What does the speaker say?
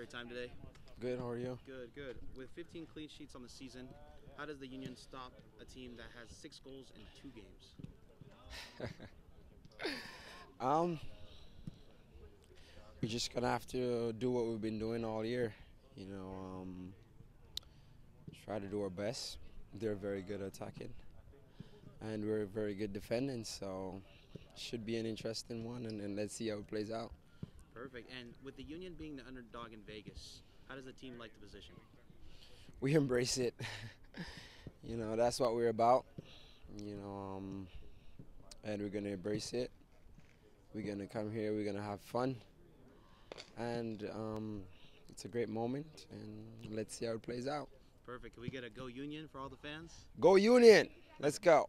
your time today. Good, how are you? Good, good. With 15 clean sheets on the season, how does the Union stop a team that has six goals in two games? Um, we're just gonna have to do what we've been doing all year. You know, um, try to do our best. They're very good attacking, and we're very good defending. So, should be an interesting one, and, and let's see how it plays out. Perfect. And with the Union being the underdog in Vegas, how does the team like the position? We embrace it. you know, that's what we're about. You know, um, and we're gonna embrace it. We're gonna come here. We're gonna have fun, and um, it's a great moment. And let's see how it plays out. Perfect. Can we get a go Union for all the fans? Go Union! Let's go.